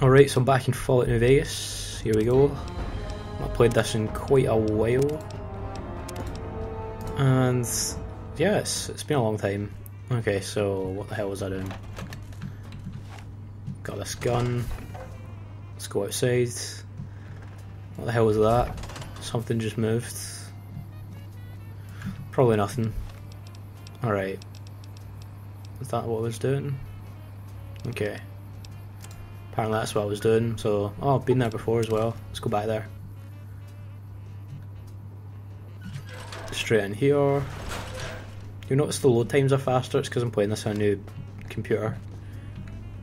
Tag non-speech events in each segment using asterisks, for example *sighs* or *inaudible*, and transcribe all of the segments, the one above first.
Alright, so I'm back in Fallout New Vegas. Here we go. I've played this in quite a while. And yes, it's been a long time. Okay, so what the hell was I doing? Got this gun. Let's go outside. What the hell was that? Something just moved. Probably nothing. Alright. Is that what I was doing? Okay. Apparently that's what I was doing, so... Oh, I've been there before as well. Let's go back there. Straight in here. You notice the load times are faster, it's because I'm playing this on a new computer.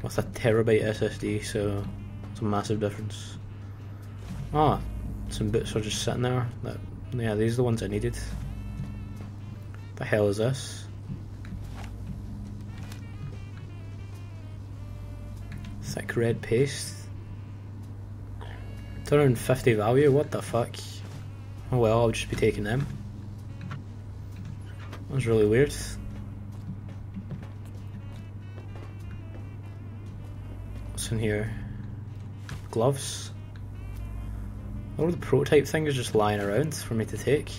With a terabyte SSD, so... It's a massive difference. Ah, some bits are just sitting there. That, yeah, these are the ones I needed. The hell is this? Thick red paste. 250 value, what the fuck? Oh well, I'll just be taking them. That was really weird. What's in here? Gloves? All the prototype things just lying around for me to take.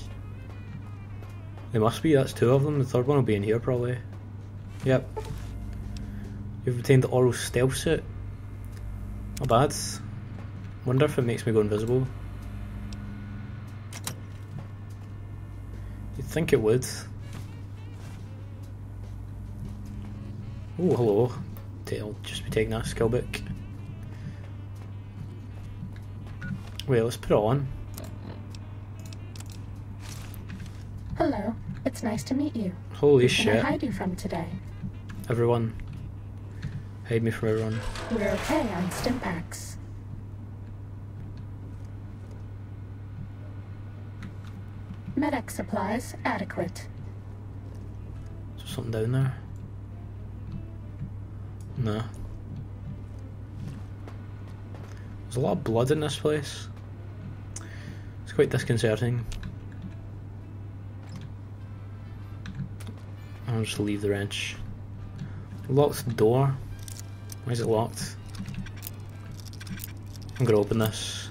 They must be, that's two of them. The third one will be in here probably. Yep. You've obtained the oral Stealth Suit. Oh, Not bad. Wonder if it makes me go invisible. You'd think it would. Oh, hello. I'll just be taking that skill book. Wait, let's put it on. Hello, it's nice to meet you. Holy shit. Can I hide you from today? Everyone. Hide me from everyone. We're okay on Stimpaks. Medic supplies adequate. Is there something down there? No. There's a lot of blood in this place. It's quite disconcerting. I'll just leave the wrench. Locked door. Why is it locked? I'm gonna open this.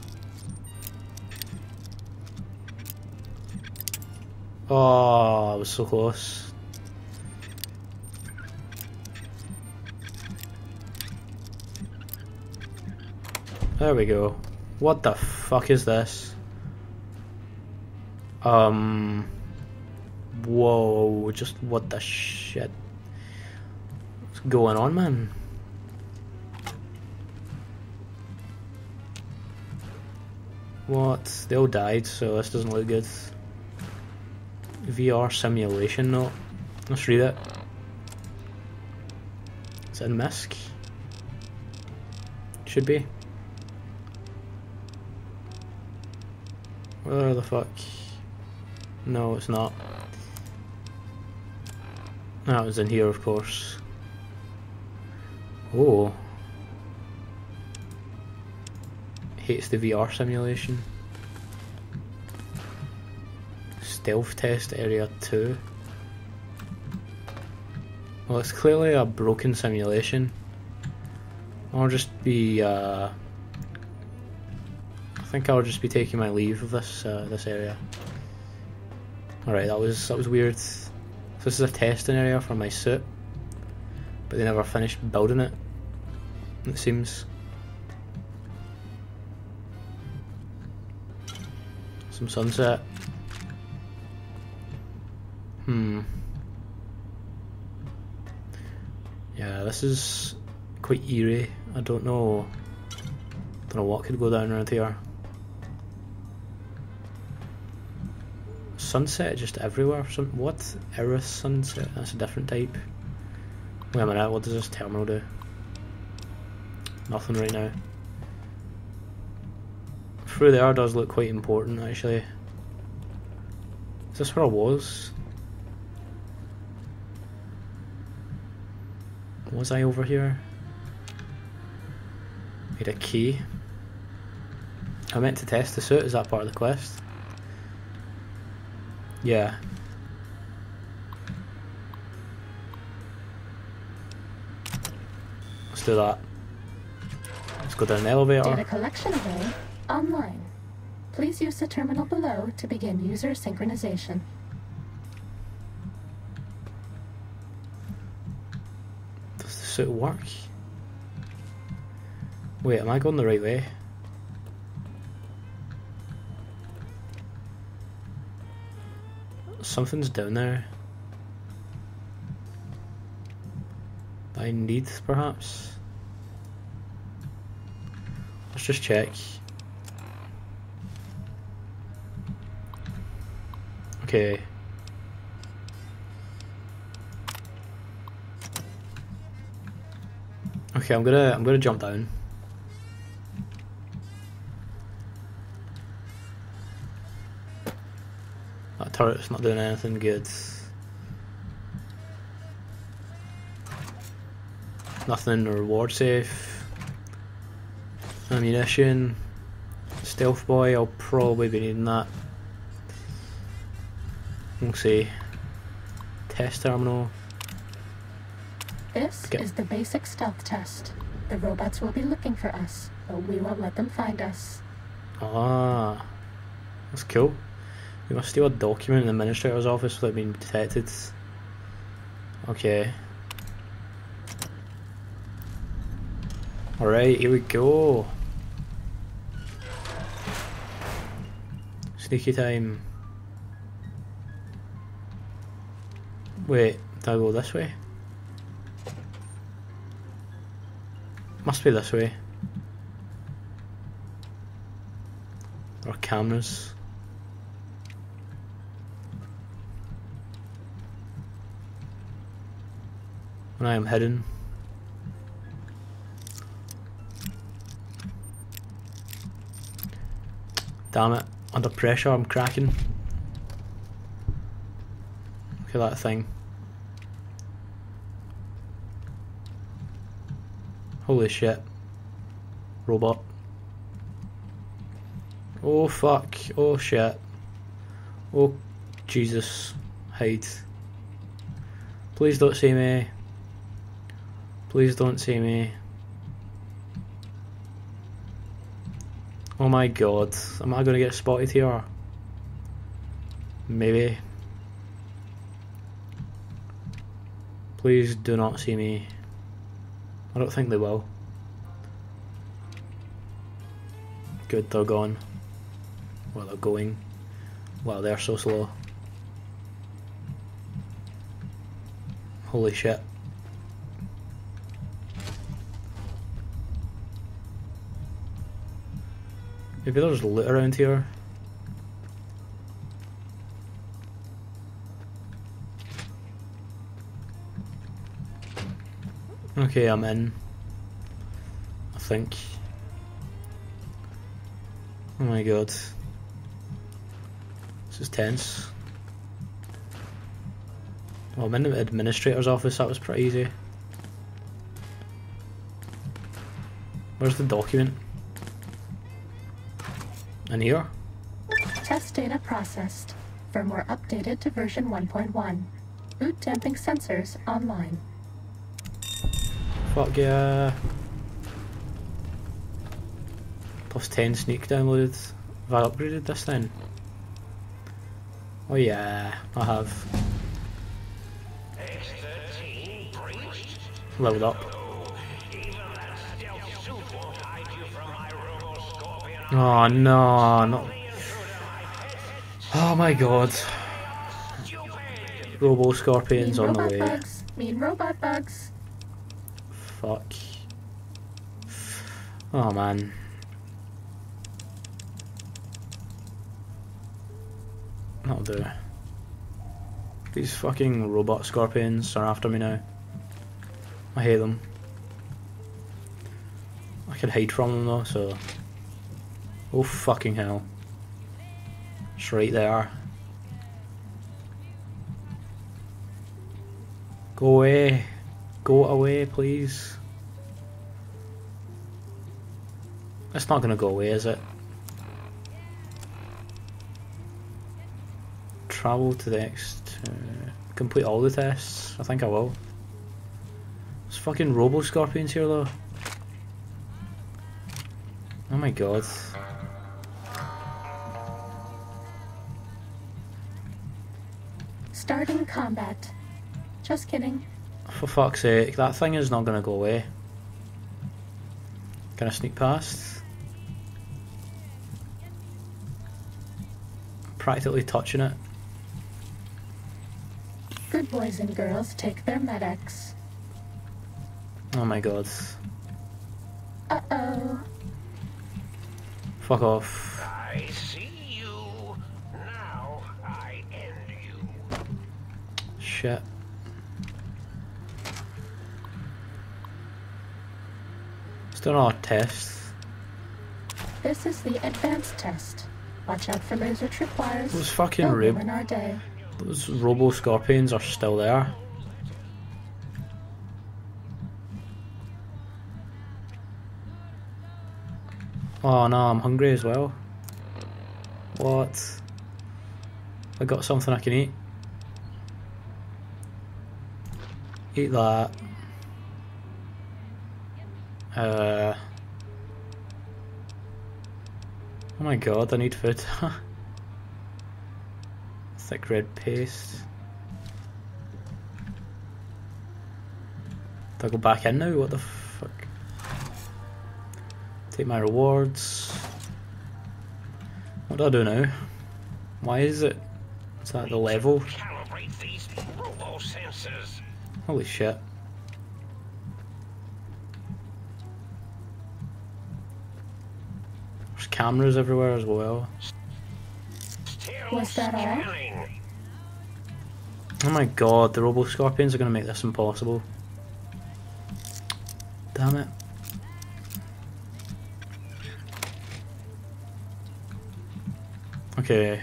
Oh, I was so close. There we go. What the fuck is this? Um. Whoa, just what the shit? What's going on, man? What? They all died, so this doesn't look good. VR simulation note. Let's read it. Is it in MISC? Should be. Where the fuck? No, it's not. That was in here, of course. Oh. Hates the VR simulation. Stealth test area 2. Well, it's clearly a broken simulation. I'll just be, uh, I think I'll just be taking my leave of this, uh, this area. Alright, that was, that was weird. So this is a testing area for my suit, but they never finished building it, it seems. Some sunset. Hmm. Yeah, this is quite eerie. I don't know. Don't know what could go down around here. Sunset just everywhere. Some what? Era sunset? That's a different type. Wait a minute. What does this terminal do? Nothing right now. Through there does look quite important actually. Is this where I was? Was I over here? Need a key. I meant to test the suit, is that part of the quest? Yeah. Let's do that. Let's go down the elevator. Data collection array online. Please use the terminal below to begin user synchronization. Does the suit work? Wait, am I going the right way? Something's down there. I need, perhaps? Let's just check. Okay. Okay, I'm gonna I'm gonna jump down. That turret's not doing anything good. Nothing in the reward safe. Ammunition. Stealth boy, I'll probably be needing that. See. Test terminal. This is the basic stealth test. The robots will be looking for us, but we won't let them find us. Ah, that's cool. We must steal a document in the administrator's office without being detected. Okay. Alright, here we go. Sneaky time. Wait, did I go this way? Must be this way. Are cameras. And I am hidden. Damn it. Under pressure, I'm cracking. Look at that thing. Holy shit. Robot. Oh fuck. Oh shit. Oh Jesus. Hide. Please don't see me. Please don't see me. Oh my god. Am I gonna get spotted here? Maybe. Please do not see me. I don't think they will. Good, they're gone. Well, they're going. Wow, they're so slow. Holy shit. Maybe there's loot around here. Okay, I'm in. I think. Oh my god. This is tense. Well, I'm in the administrator's office, that was pretty easy. Where's the document? In here? Test data processed. Firmware updated to version 1.1. Boot damping sensors online. Fuck yeah. Plus 10 sneak downloaded. Have I upgraded this then? Oh yeah, I have. Leveled up. Oh no, no. Oh my god. Robo Scorpions mean on the way. bugs. Mean robot bugs. Fuck. Oh man. That'll do. These fucking robot scorpions are after me now. I hate them. I can hide from them though, so. Oh fucking hell. It's right there. Go away. Go away, please. It's not gonna go away, is it? Travel to the next. Uh, complete all the tests. I think I will. There's fucking Robo Scorpions here though. Oh my god. Starting combat. Just kidding. For fuck's sake, that thing is not gonna go away. Can I sneak past? Practically touching it. Good boys and girls take their medics. Oh my god. Uh-oh. Fuck off. I see you. Now I end you. Shit. Still not a test. This is the advanced test. Watch out for laser tripwires. Those fucking rib- our. Those robo scorpions are still there. Oh no, I'm hungry as well. What? I got something I can eat. Eat that. Uh. Oh my god, I need food. *laughs* Thick red paste. Do I go back in now? What the fuck? Take my rewards. What do I do now? Why is it? Is that the level? Calibrate these robo sensors. Holy shit. Cameras everywhere as well. Was that all? Oh my god, the Robo Scorpions are gonna make this impossible. Damn it. Okay.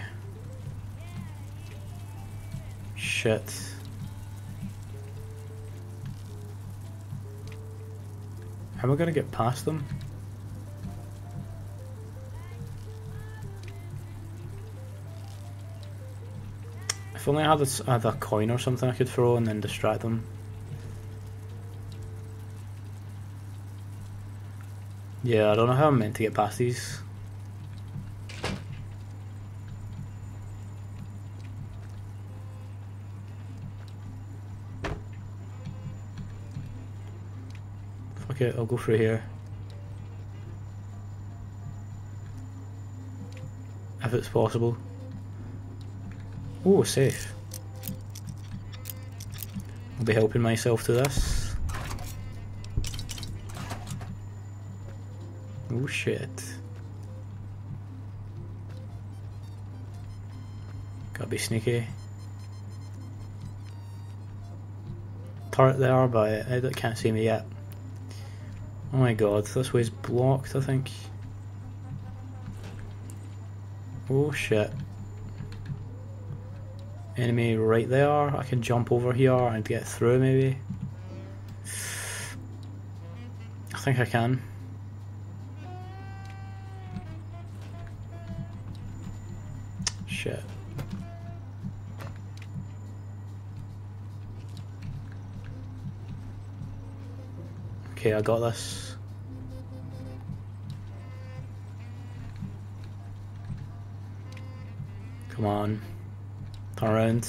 Shit. How am I gonna get past them? If only I had a, had a coin or something I could throw and then distract them. Yeah, I don't know how I'm meant to get past these. Fuck it, I'll go through here. If it's possible. Oh, safe. I'll be helping myself to this. Oh shit. Gotta be sneaky. Turret there, but it, can't see me yet. Oh my god, this way's blocked, I think. Oh shit. Enemy right there. I can jump over here and get through maybe. I think I can. Shit. Okay, I got this. Come on. Around.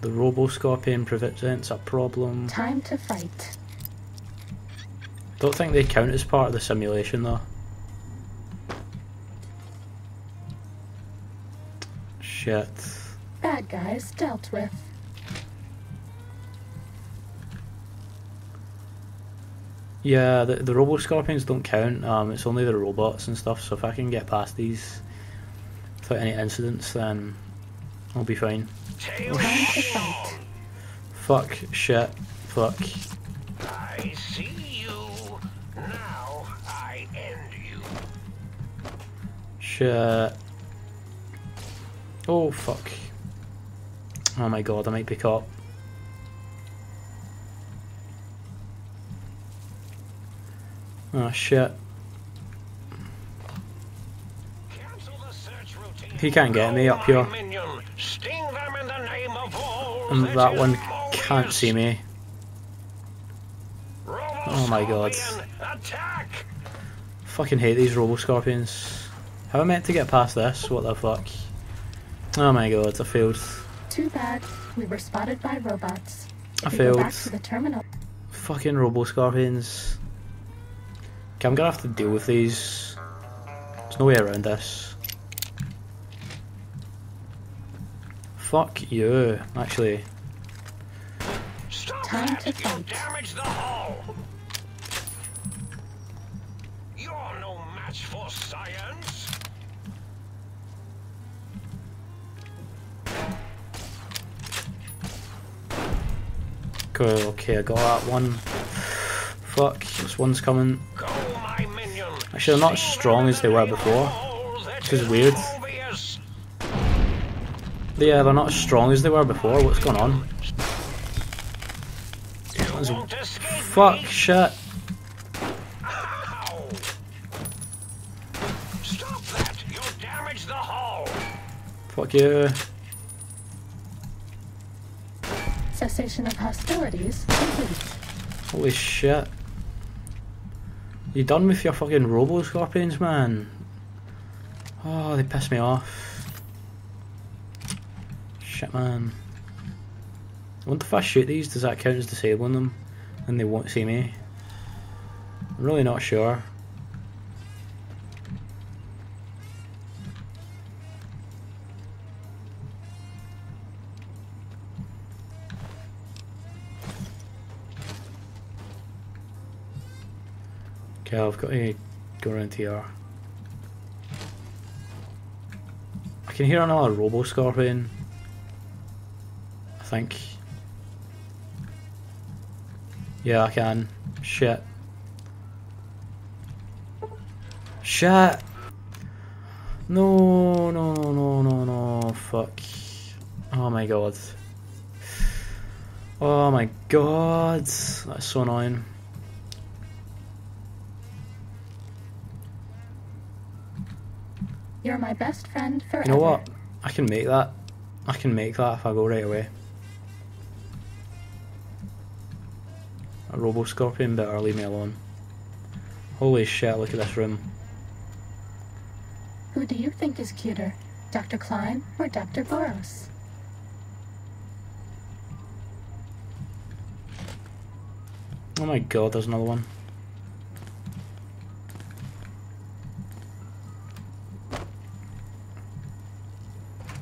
The Roboscorpion presents a problem. Time to fight. Don't think they count as part of the simulation though. Shit. Bad guys dealt with. Yeah, the, the Roboscorpions don't count. Um, it's only the robots and stuff. So if I can get past these without any incidents, then I'll be fine. Tail Time to fight. Fuck. Shit. Fuck. I see you. Now I end you. Shit. Oh fuck. Oh my god, I might be caught. Oh shit. He can't get me up here. Minion. Sting them in the name of all um, And that is one can't see me. Oh my god. Attack! Fucking hate these Robo Scorpions. How am I meant to get past this? What the fuck? Oh my god, I failed. Too bad. We were spotted by robots. If I we go back failed. to the terminal. Fucking Robo Scorpions. Okay, I'm gonna have to deal with these. There's no way around this. Fuck you, actually. Stop Time that! to You fight. damaged the hull! You're no match for science! Okay, okay, I got that one. Fuck, this one's coming. Go, my minion! Actually, they're not as strong as they were before, hole that which is is weird. Mobius. Yeah, they're not as strong as they were before. What's going on? You won't escape Fuck, me. shit. Stop that! You damaged the hull! Fuck you. Cessation of hostilities complete. Holy shit. You done with your fucking Robo Scorpions, man? Oh, they piss me off. Shit, man. I wonder if I shoot these, does that count as disabling them? And they won't see me? I'm really not sure. Okay, I've got to go around here. I can hear another Robo Scorpion. Think. Yeah, I can. Shit. Shit! No, no, no, no, no, no, fuck. Oh my god. Oh my god. That's so annoying. You're my best friend forever. You know what? I can make that. I can make that if I go right away. A Robo Scorpion better leave me alone. Holy shit, look at this room. Who do you think is cuter, Dr. Klein or Dr. Borous? Oh my god, there's another one.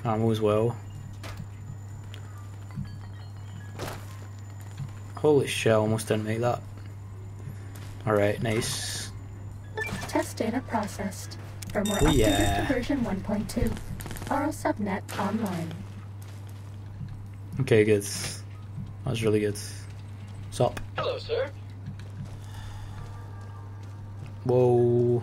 Ammo as well. Holy shit, I almost didn't make that. Alright, nice. Test data processed. For more Oh, updated yeah. to version 1.2. Oro subnet online. Okay, good. That's really good. What's up? Hello, sir. Whoa.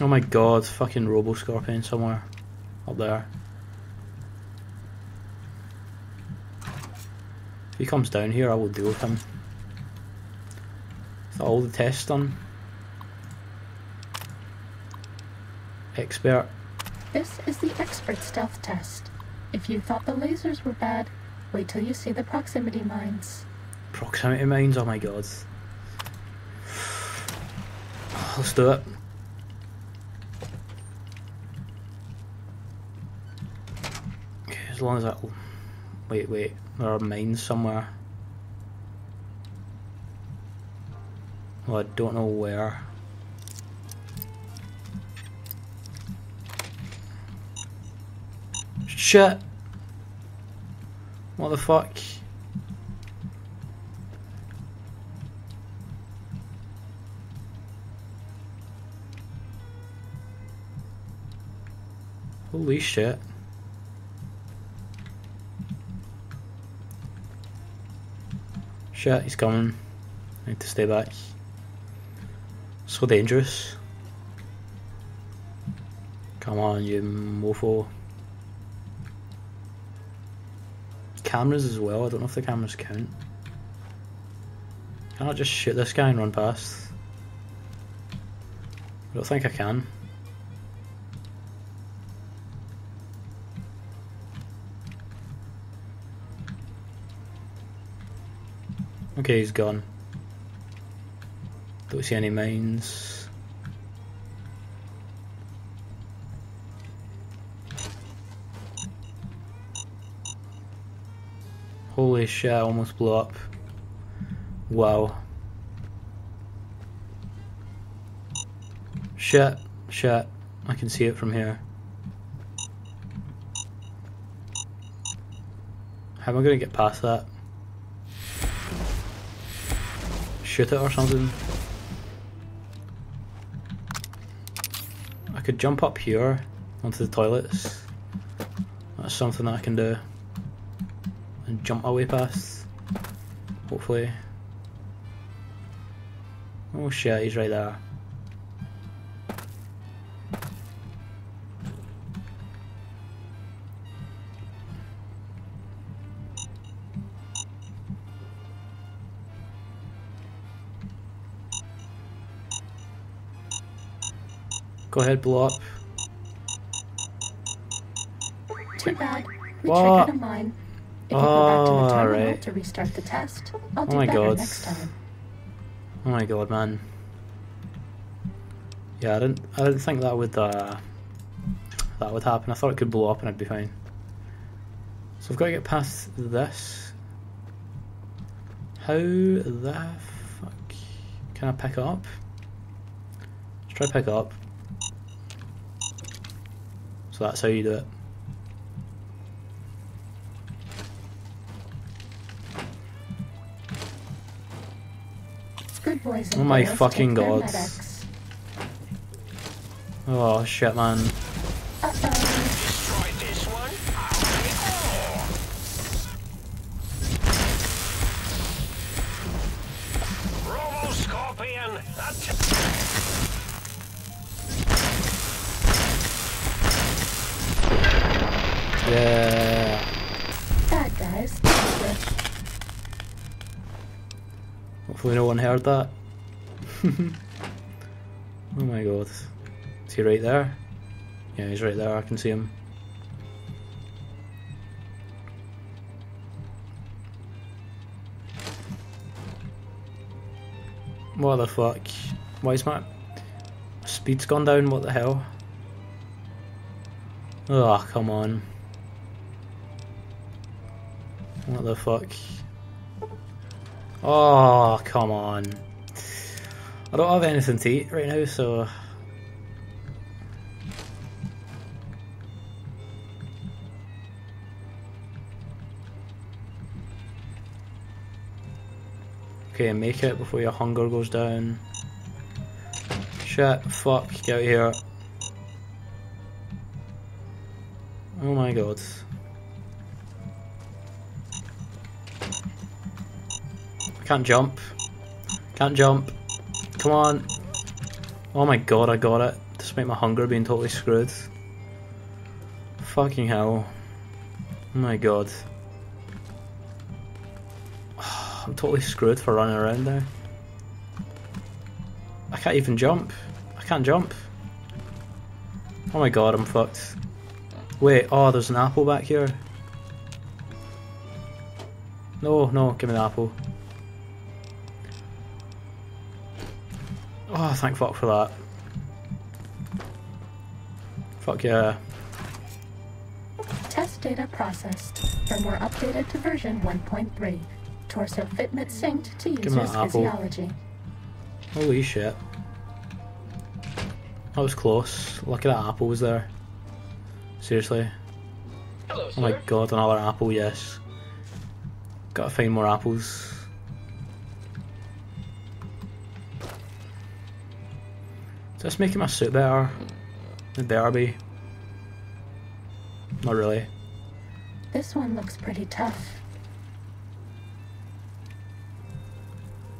Oh my god, fucking Robo Scorpion somewhere. Up there. If he comes down here, I will deal with him. That all the tests done? Expert. This is the expert stealth test. If you thought the lasers were bad, wait till you see the proximity mines. Proximity mines, oh my god. Let's do it. Okay, as long as that. Wait, wait. There are mines somewhere. Well, I don't know where. Shit! What the fuck? Holy shit. Shit, he's coming. I need to stay back. So dangerous. Come on, you mofo. Cameras as well, I don't know if the cameras count. Can I just shoot this guy and run past? I don't think I can. Okay, he's gone. Don't see any mines. Holy shit, I almost blew up. Wow. Shit, shit. I can see it from here. How am I gonna get past that? Shoot it or something? I could jump up here onto the toilets. That's something that I can do. And jump my way past. Hopefully. Oh shit, he's right there. Go ahead, blow up. Too bad. We What? triggered a mine. If you go back to Oh, the terminal alright. to restart the test, I'll Oh do my better God. next time. Oh my god, man. Yeah, I didn't. I didn't think that would. Uh, that would happen. I thought it could blow up and I'd be fine. So I've got to get past this. How the fuck can I pick up? Let's try pick up. So that's how you do it. Good Oh my fucking take their gods. Oh shit, man. Uh-oh. Destroy this one. I'll take more. Robo Scorpion. Attack. Yeah. Bad guys. Hopefully no one heard that. *laughs* oh my god. Is he right there? Yeah, he's right there, I can see him. What the fuck? Why is my speed's gone down? What the hell? Oh, come on. What the fuck? Oh, come on. I don't have anything to eat right now, so. Okay, make it before your hunger goes down. Shit, fuck, get out here. Oh my god. Can't jump. Can't jump. Come on. Oh my god, I got it. Despite my hunger being totally screwed. Fucking hell. Oh my god. *sighs* I'm totally screwed for running around there. I can't even jump. I can't jump. Oh my god, I'm fucked. Wait, oh, there's an apple back here. No, no, give me the apple. Thank fuck for that. Fuck yeah. Test data processed. Firmware updated to version 1.3. Torso fitment synced to me user's that apple. physiology. Holy shit. That was close. Lucky that apple was there. Seriously. Hello, Oh my god, another apple, yes. Gotta find more apples. This making my suit better? It better be. Not really. This one looks pretty tough.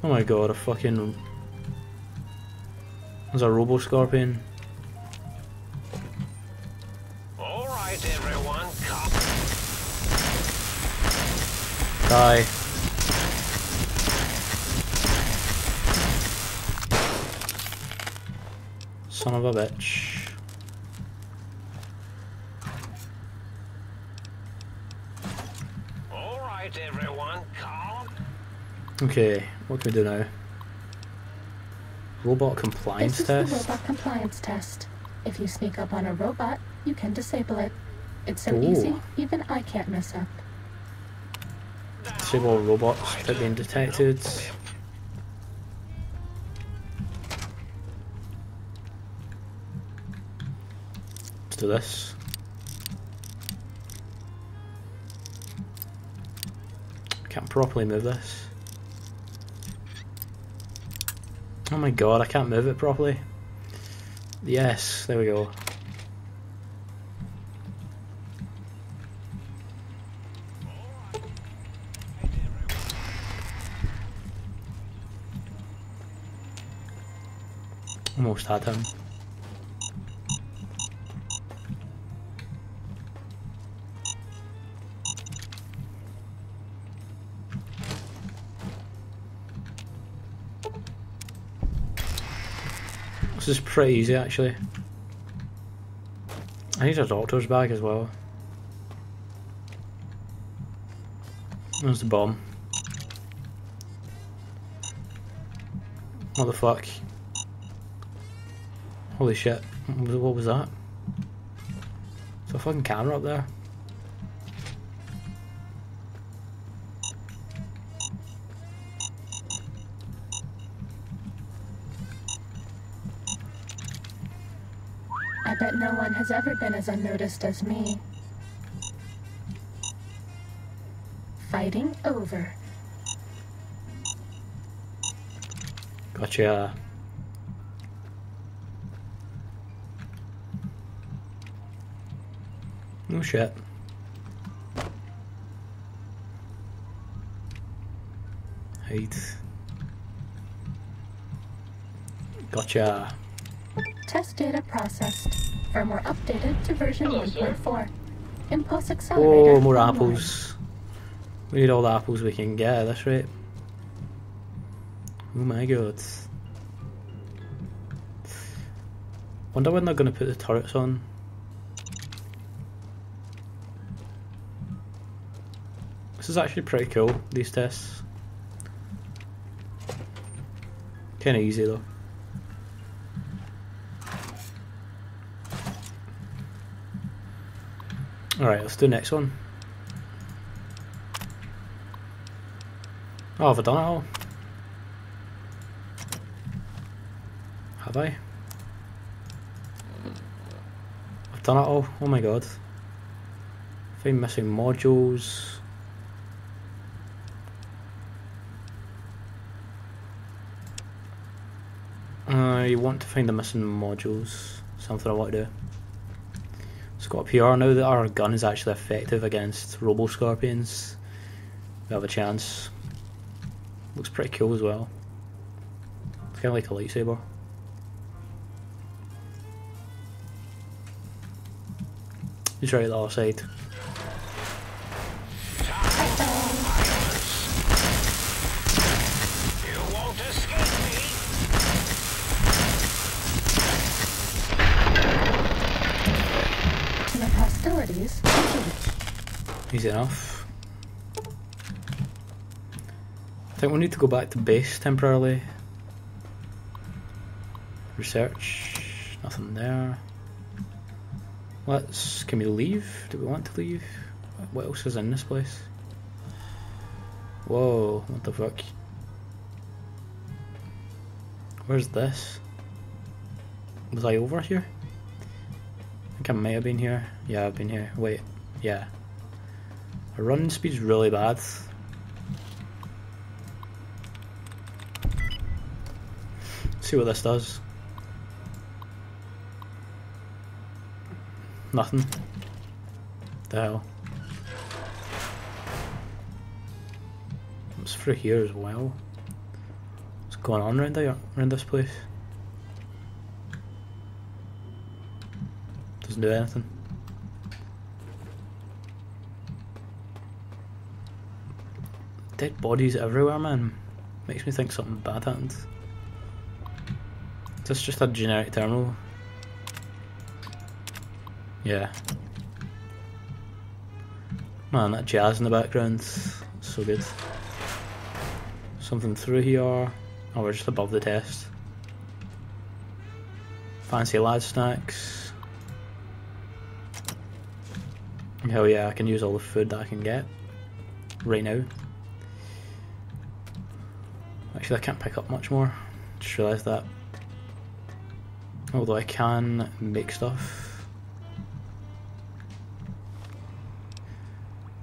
Oh my god, a fucking. There's a robo scorpion. All right, everyone. Come. Die. Son of a bitch. All right, everyone. Calm. Okay, what can we do now? Robot compliance This is test? the robot compliance test. If you sneak up on a robot, you can disable it. It's so Ooh. easy, even I can't mess up. Disable robots without being detected. Do this. Can't properly move this. Oh my god, I can't move it properly. Yes, there we go. Almost had him. Is pretty easy actually. I need a doctor's bag as well. There's the bomb. What the fuck? Holy shit. What was, that? There a fucking camera up there? One has ever been as unnoticed as me. Fighting over. Gotcha. No shit. Hide. Gotcha. Test data processed. Firmware updated to version 1.4. Impulse accelerator. Oh, more apples. We need all the apples we can get at this rate. Oh my god. Wonder when they're gonna put the turrets on. This is actually pretty cool, these tests. Kinda easy though. Alright, let's do the next one. Oh, have I done it all? Have I? I've done it all? Oh my god. Find missing modules. I want to find the missing modules. Something I want to do. Let's go up here. Now that our gun is actually effective against Robo Scorpions, we have a chance. Looks pretty cool as well. It's kind of like a lightsaber. He's right at the other side. Think we need to go back to base temporarily. Research. Nothing there. Let's. Can we leave? Do we want to leave? What else is in this place? Whoa, what the fuck? Where's this? Was I over here? I think I may have been here. Yeah, I've been here. Wait, yeah. Our running speed's really bad. See what this does. Nothing. The hell. It's through here as well. What's going on around there, around this place? Doesn't do anything. Dead bodies everywhere, man. Makes me think something bad happened. Is this just a generic terminal? Yeah. Man, that jazz in the background, so good. Something through here. Oh, we're just above the test. Fancy lad snacks. Hell yeah, I can use all the food that I can get right now. Actually, I can't pick up much more. Just realised that. Although I can make stuff.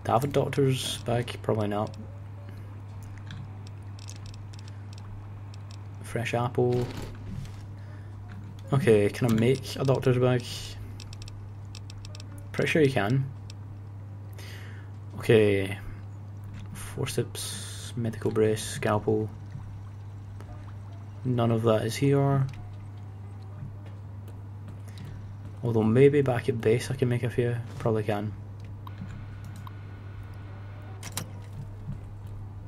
Do I have a doctor's bag? Probably not. Fresh apple. Okay, can I make a doctor's bag? Pretty sure you can. Okay. Forceps, medical brace, scalpel. None of that is here. Although maybe back at base I can make a few. Probably can.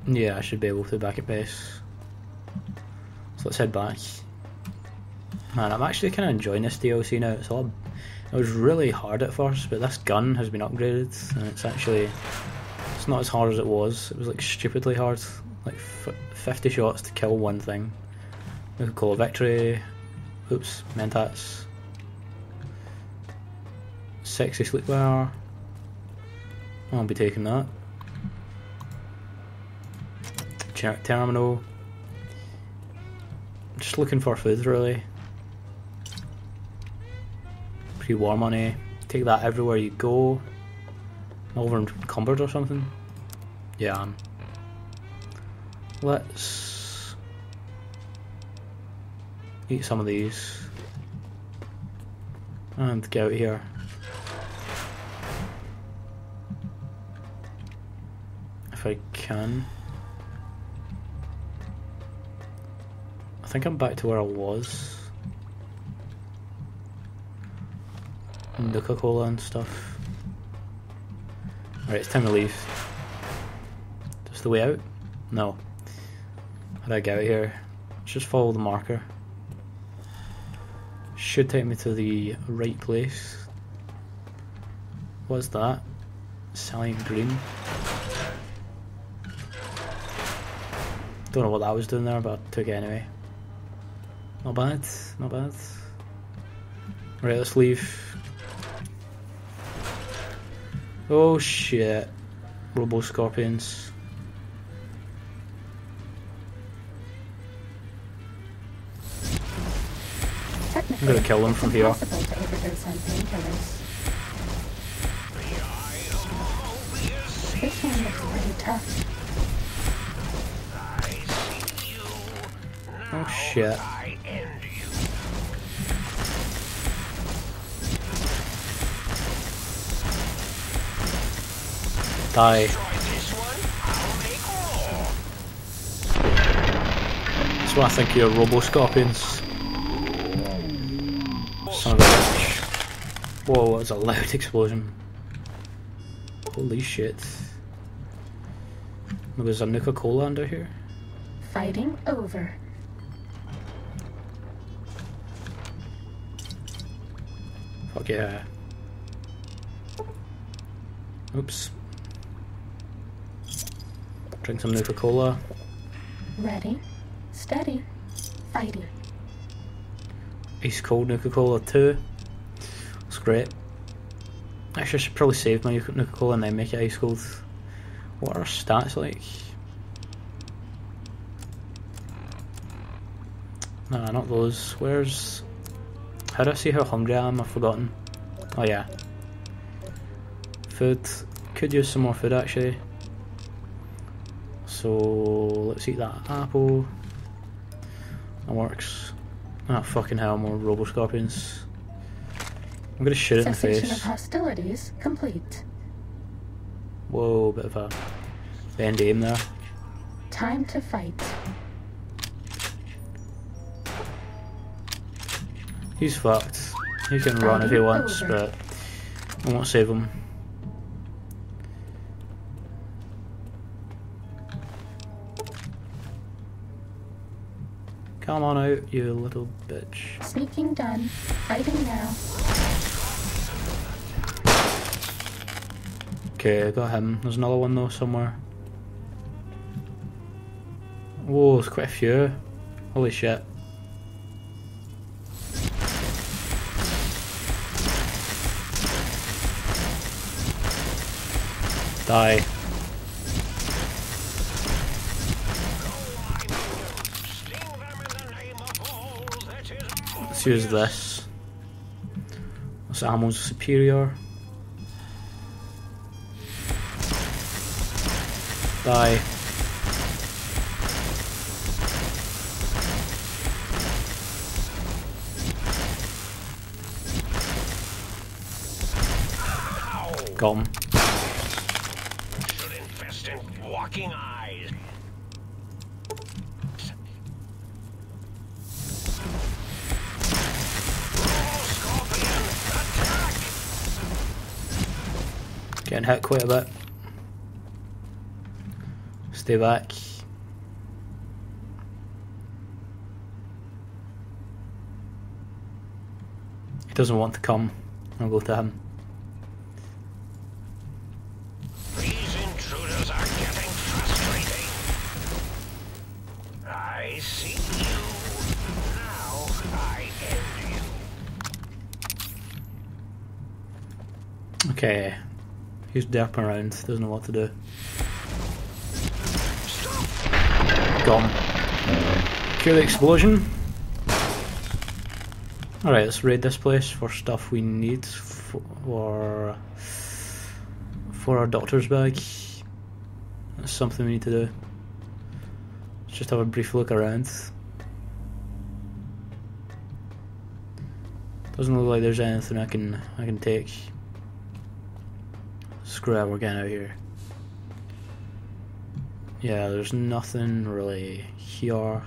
Yeah, I should be able to back at base. So let's head back. Man, I'm actually kind of enjoying this DLC now. It's all, it was really hard at first, but this gun has been upgraded, and it's actually it's not as hard as it was. It was like stupidly hard, like 50 shots to kill one thing. We could call a victory. Oops, mentats. Sexy sleepwear. I'll be taking that. Generic terminal. Just looking for food really. Pre-war money. Take that everywhere you go. Over encumbered or something. Yeah. Let's eat some of these and get out here. Can. I think I'm back to where I was. Nuka Cola and stuff. Alright, it's time to leave. Just the way out? No. How do I get out here? Let's just follow the marker. Should take me to the right place. What's that? Salient green. Don't know what that was doing there, but I took it anyway. Not bad, not bad. Right, let's leave. Oh shit. Robo Scorpions. I'm gonna kill them from here. Tough. Shit. Die. That's what I think of your Robo Scorpions. Son of a bitch. Whoa, that was a loud *laughs* explosion. Holy shit. There's a Nuka Cola under here. Fighting over. Yeah. Oops. Drink some Nuka Cola. Ready, steady, fighting. Ice cold Nuka Cola too. That's great. Actually, I should probably save my Nuka Cola and then make it ice cold. What are stats like? Nah, not those. Where's... How do I see how hungry I am? I've forgotten. Oh yeah. Food. Could use some more food actually. So let's eat that apple. That works. Ah, fucking hell, more Robo Scorpions. I'm gonna shoot it in the Cessation of hostilities complete. Whoa, bit of a bend aim there. Time to fight. He's fucked. He can run if he wants, oh, but I won't save him. Come on out, you little bitch. Sneaking done. Fighting now. Okay, I got him. There's another one though somewhere. Whoa, there's quite a few. Holy shit. Die. Sting them in the name of all that is Let's use this. This ammo's superior. Die. Him. Hit quite a bit. Stay back. He doesn't want to come. I'll go to him. He's derping around, doesn't know what to do. Gone. Cure the explosion. Alright, let's raid this place for stuff we need for for our doctor's bag. That's something we need to do. Let's just have a brief look around. Doesn't look like there's anything I can I can take. Screw out of here. Yeah, there's nothing really here.